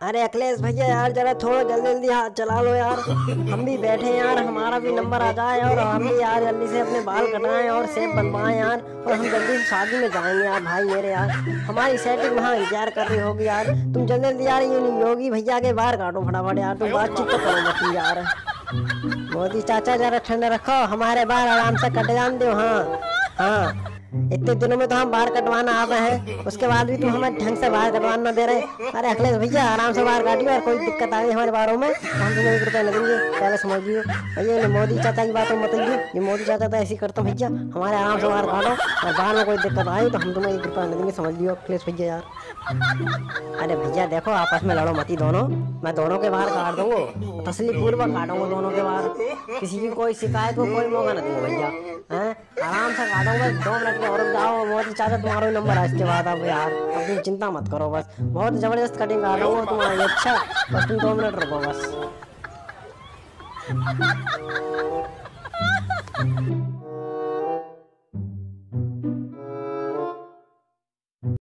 अरे अखिलेश भैया यार, जरा थोड़ा जल्दी जल्दी हाथ चला लो यार। हम भी बैठे यार, हमारा भी नंबर आ जाए और हम भी यार जल्दी से अपने बाल कटाएँ और सेब बनवाएँ यार, और हम जल्दी से शादी में जाएँगे यार, भाई मेरे यार। हमारी सेटिंग वहाँ इंतज़ार कर रही होगी यार। तुम जल्दी जल्दी यार योगी भैया के बाहर काटो फटाफट यार, तुम बातचीत तो करो मत यार। मोदी चाचा जरा ठंडा रखो, हमारे बाल आराम से कट जान दो हाँ हाँ। इतने दिनों में तो हम बाहर कटवाना आ रहे हैं। उसके बाद भी तुम हमें ढंग से बाहर कटवाना दे रहे। अरे अखिलेश भैया, आराम से बाहर काटियो और कोई दिक्कत आ गई हमारे बारों में। तो हम तुम्हें एक रुपया लगेंगे पहले समझ लियो भैया मोदी चाचा की बात मत लीजिए ये मोदी चाचा तो ऐसी करता भैया। हमारे आराम से बाहर काटो और बाहर में कोई दिक्कत आई तो हम तुम्हें एक रुपया लगेंगे समझ लियो अखिलेश भैया यार। अरे भैया, देखो, आपस में लड़ो मती दोनों। मैं दोनों के बाहर काट दूँगा। तसली पूर्वक काटूँगा दोनों के बाहर। किसी की कोई शिकायत को कोई मौका ना दूँगा भैया। आराम से काटूँगा दो मिनट में और जाओ, बहुत ही चाचा तुम्हारा ही नंबर है इसके बाद अब यार। अब तुम चिंता मत करो बस। बहुत ज़बरदस्त कटिंग आ रहा हूँ तुम्हारा अच्छा बस तुम दो मिनट रुको बस।